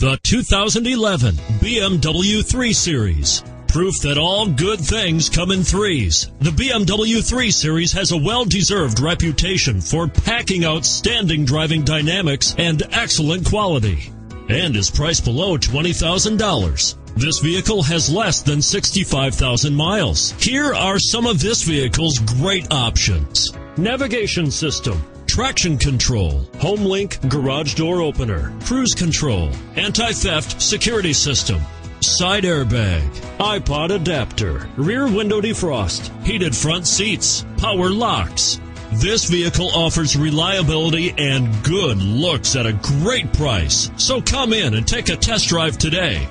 The 2011 BMW 3 Series. Proof that all good things come in threes. The BMW 3 Series has a well-deserved reputation for packing outstanding driving dynamics and excellent quality. And is priced below $20,000. This vehicle has less than 65,000 miles. Here are some of this vehicle's great options. Navigation system traction control, HomeLink garage door opener, cruise control, anti-theft security system, side airbag, iPod adapter, rear window defrost, heated front seats, power locks. This vehicle offers reliability and good looks at a great price. So come in and take a test drive today.